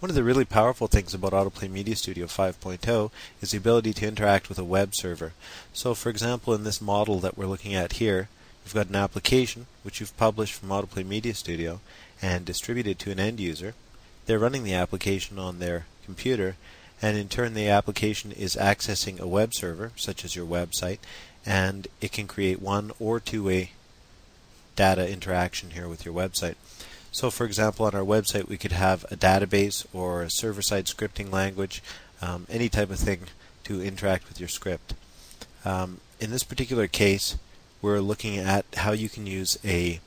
One of the really powerful things about Autoplay Media Studio 5.0 is the ability to interact with a web server. So for example, in this model that we're looking at here, you've got an application which you've published from Autoplay Media Studio and distributed to an end user. They're running the application on their computer and in turn the application is accessing a web server such as your website and it can create one or two-way data interaction here with your website. So for example, on our website we could have a database or a server-side scripting language, um, any type of thing to interact with your script. Um, in this particular case, we're looking at how you can use a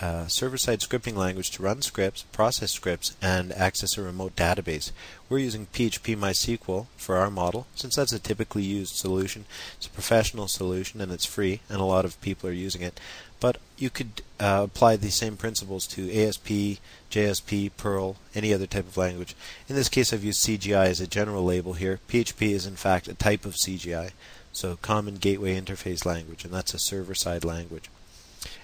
uh, server-side scripting language to run scripts, process scripts, and access a remote database. We're using PHP MySQL for our model, since that's a typically used solution. It's a professional solution and it's free, and a lot of people are using it. But you could uh, apply the same principles to ASP, JSP, Perl, any other type of language. In this case, I've used CGI as a general label here. PHP is in fact a type of CGI, so Common Gateway Interface Language, and that's a server-side language.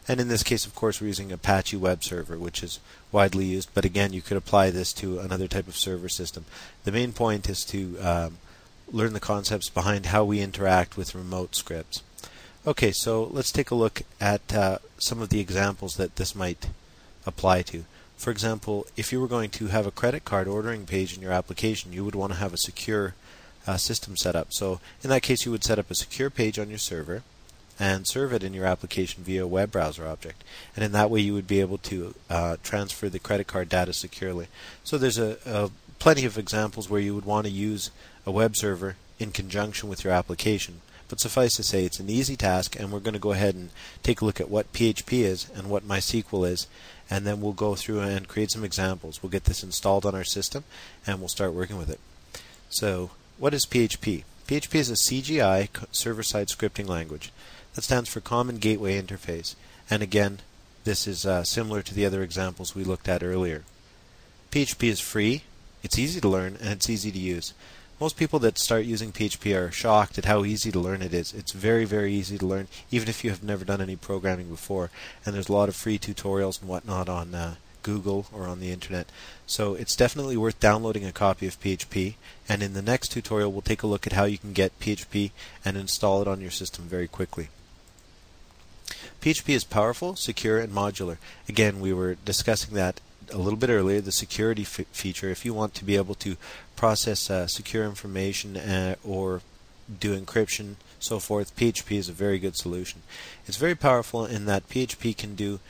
And in this case, of course, we're using Apache Web Server, which is widely used. But again, you could apply this to another type of server system. The main point is to um, learn the concepts behind how we interact with remote scripts. Okay, so let's take a look at uh, some of the examples that this might apply to. For example, if you were going to have a credit card ordering page in your application, you would want to have a secure uh, system set up. So in that case, you would set up a secure page on your server and serve it in your application via a web browser object. And in that way, you would be able to uh, transfer the credit card data securely. So there's a, a, plenty of examples where you would want to use a web server in conjunction with your application. But suffice to say, it's an easy task, and we're going to go ahead and take a look at what PHP is and what MySQL is, and then we'll go through and create some examples. We'll get this installed on our system, and we'll start working with it. So, what is PHP? PHP is a CGI server-side scripting language. That stands for Common Gateway Interface. And again, this is uh, similar to the other examples we looked at earlier. PHP is free, it's easy to learn, and it's easy to use. Most people that start using PHP are shocked at how easy to learn it is. It's very, very easy to learn, even if you have never done any programming before. And there's a lot of free tutorials and whatnot on uh, Google or on the internet. So it's definitely worth downloading a copy of PHP. And in the next tutorial, we'll take a look at how you can get PHP and install it on your system very quickly. PHP is powerful, secure, and modular. Again, we were discussing that a little bit earlier, the security feature. If you want to be able to process uh, secure information uh, or do encryption, so forth, PHP is a very good solution. It's very powerful in that PHP can do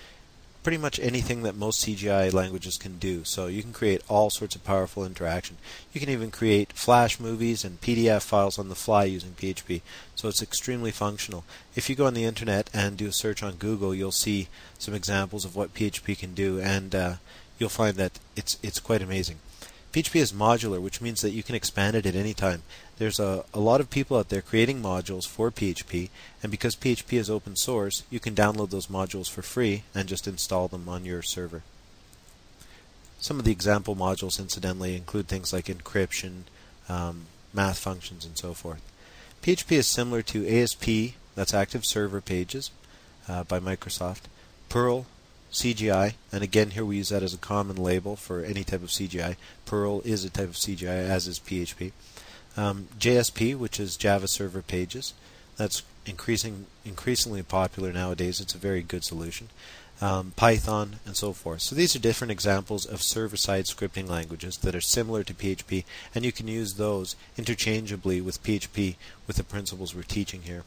pretty much anything that most CGI languages can do. So you can create all sorts of powerful interaction. You can even create Flash movies and PDF files on the fly using PHP. So it's extremely functional. If you go on the internet and do a search on Google, you'll see some examples of what PHP can do, and uh, you'll find that it's it's quite amazing. PHP is modular, which means that you can expand it at any time. There's a, a lot of people out there creating modules for PHP, and because PHP is open source, you can download those modules for free and just install them on your server. Some of the example modules, incidentally, include things like encryption, um, math functions, and so forth. PHP is similar to ASP, that's Active Server Pages uh, by Microsoft, Perl, CGI, and again here we use that as a common label for any type of CGI. Perl is a type of CGI, as is PHP. Um, JSP, which is Java Server Pages, that's increasing increasingly popular nowadays. It's a very good solution. Um, Python and so forth. So these are different examples of server-side scripting languages that are similar to PHP, and you can use those interchangeably with PHP with the principles we're teaching here.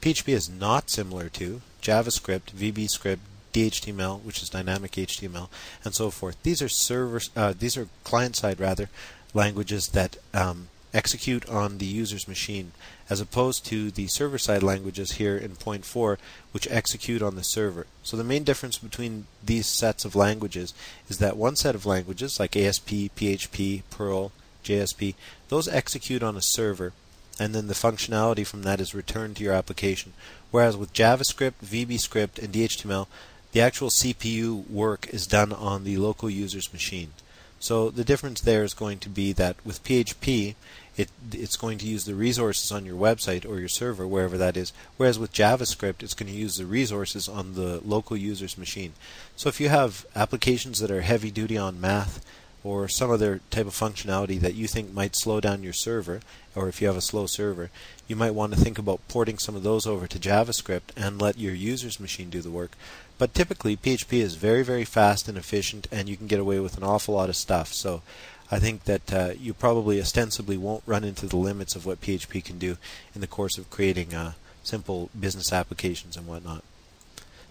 PHP is not similar to JavaScript, VBScript, DHTML, which is dynamic HTML, and so forth. These are server, uh, these are client-side rather languages that um, execute on the user's machine, as opposed to the server-side languages here in point four, which execute on the server. So the main difference between these sets of languages is that one set of languages, like ASP, PHP, Perl, JSP, those execute on a server and then the functionality from that is returned to your application. Whereas with JavaScript, VBScript, and DHTML, the actual CPU work is done on the local user's machine. So the difference there is going to be that with PHP, it, it's going to use the resources on your website or your server, wherever that is. Whereas with JavaScript, it's going to use the resources on the local user's machine. So if you have applications that are heavy duty on math, or some other type of functionality that you think might slow down your server, or if you have a slow server, you might want to think about porting some of those over to JavaScript and let your user's machine do the work. But typically, PHP is very, very fast and efficient, and you can get away with an awful lot of stuff. So I think that uh, you probably ostensibly won't run into the limits of what PHP can do in the course of creating uh, simple business applications and whatnot.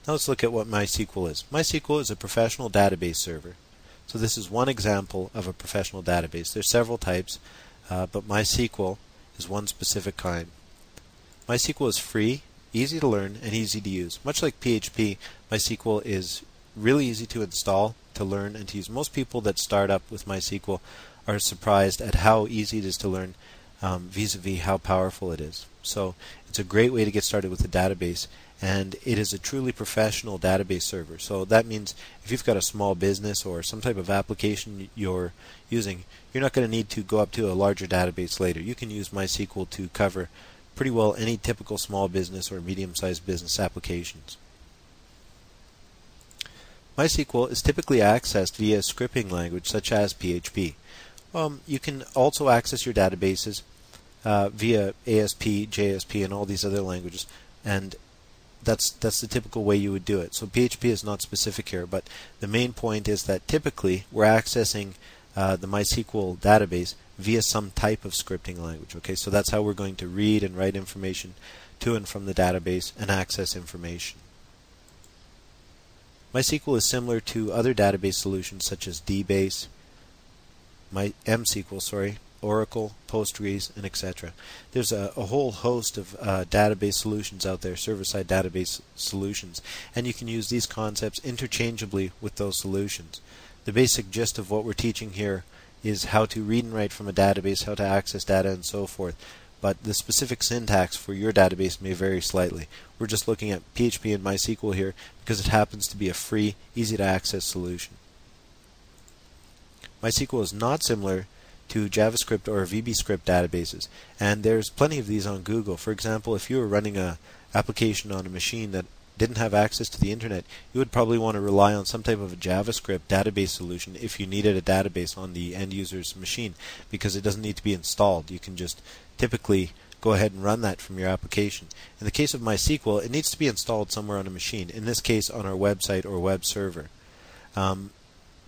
Now let's look at what MySQL is. MySQL is a professional database server. So this is one example of a professional database. There's several types, uh, but MySQL is one specific kind. MySQL is free, easy to learn, and easy to use. Much like PHP, MySQL is really easy to install, to learn, and to use. Most people that start up with MySQL are surprised at how easy it is to learn um, vis-a-vis how powerful it is. So it's a great way to get started with a database, and it is a truly professional database server. So that means if you've got a small business or some type of application you're using, you're not going to need to go up to a larger database later. You can use MySQL to cover pretty well any typical small business or medium-sized business applications. MySQL is typically accessed via a scripting language such as PHP. Um, you can also access your databases uh, via ASP, JSP, and all these other languages, and that's that's the typical way you would do it. So PHP is not specific here, but the main point is that typically we're accessing uh, the MySQL database via some type of scripting language. Okay, so that's how we're going to read and write information to and from the database and access information. MySQL is similar to other database solutions such as DBase, my MSQL, sorry, Oracle, Postgres, and etc. There's a, a, whole host of uh, database solutions out there, server-side database solutions, and you can use these concepts interchangeably with those solutions. The basic gist of what we're teaching here is how to read and write from a database, how to access data, and so forth. But the specific syntax for your database may vary slightly. We're just looking at PHP and MySQL here because it happens to be a free, easy to access solution. MySQL is not similar to JavaScript or VBScript databases, and there's plenty of these on Google. For example, if you were running a application on a machine that didn't have access to the internet, you would probably want to rely on some type of a JavaScript database solution if you needed a database on the end user's machine because it doesn't need to be installed. You can just typically go ahead and run that from your application. In the case of MySQL, it needs to be installed somewhere on a machine, in this case on our website or web server. Um,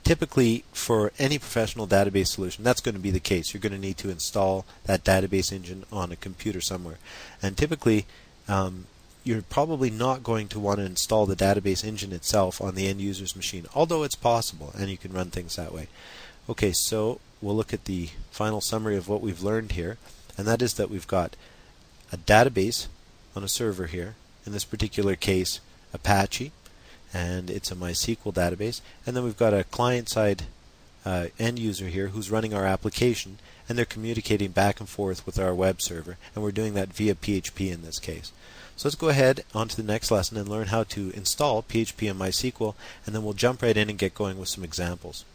typically, for any professional database solution, that's going to be the case. You're going to need to install that database engine on a computer somewhere. And typically, um, you're probably not going to want to install the database engine itself on the end user's machine, although it's possible and you can run things that way. Okay, so we'll look at the final summary of what we've learned here, and that is that we've got a database on a server here, in this particular case Apache, and it's a MySQL database, and then we've got a client-side uh, end user here who's running our application, and they're communicating back and forth with our web server, and we're doing that via PHP in this case. So let's go ahead on to the next lesson and learn how to install PHP and MySQL, and then we'll jump right in and get going with some examples.